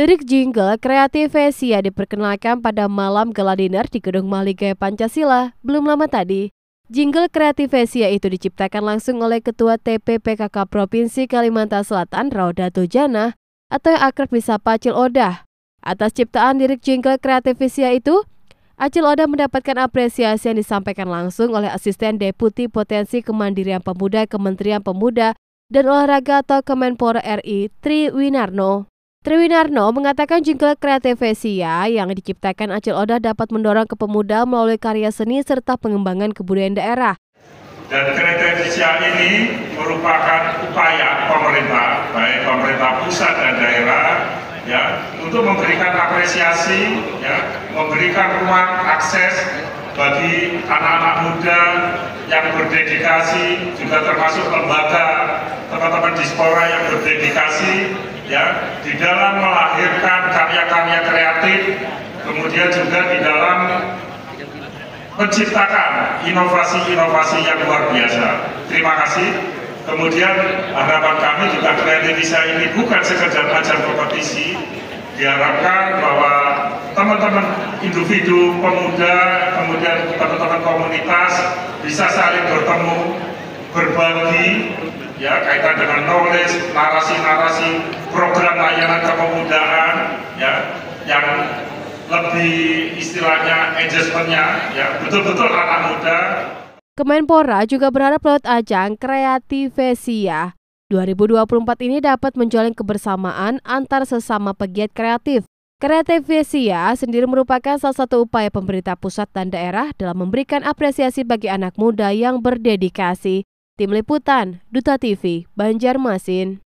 Lirik jingle kreatif Vesia diperkenalkan pada malam gala dinner di Gedung Mahligai Pancasila belum lama tadi. Jingle kreatif Vesia itu diciptakan langsung oleh Ketua TPPKK Provinsi Kalimantan Selatan Raudato Jana atau yang akrab disapa Acil Odah. Atas ciptaan lirik jingle kreatif Vesia itu, Acil Odah mendapatkan apresiasi yang disampaikan langsung oleh asisten Deputi Potensi Kemandirian Pemuda Kementerian Pemuda dan Olahraga atau Kemenpora RI Tri Winarno. Triwinarno mengatakan jingle kreatif Vesia yang diciptakan Acil Oda dapat mendorong kepemudaan melalui karya seni serta pengembangan kebudayaan daerah. Dan kreatif ini merupakan upaya pemerintah, baik pemerintah pusat dan daerah, ya, untuk memberikan apresiasi, ya, memberikan ruang akses bagi anak-anak muda yang berdedikasi, juga termasuk lembaga teman-teman dispora yang berdedikasi ya di dalam melahirkan karya-karya kreatif kemudian juga di dalam menciptakan inovasi-inovasi yang luar biasa. Terima kasih. Kemudian harapan kami juga kreativisasi ini bukan sekedar ajang kompetisi. Diharapkan bahwa teman-teman individu, pemuda, kemudian teman-teman komunitas bisa saling bertemu, berbagi, ya kaitan dengan knowledge, narasi-narasi, program layanan kepemudaan, ya yang lebih istilahnya engagementnya, ya betul-betul anak muda. Kemenpora juga berharap lewat ajang Kreativesia 2024 ini dapat menjalin kebersamaan antar sesama pegiat kreatif. Kreativesia sendiri merupakan salah satu upaya pemerintah pusat dan daerah dalam memberikan apresiasi bagi anak muda yang berdedikasi Tim Liputan, Duta TV, Banjarmasin.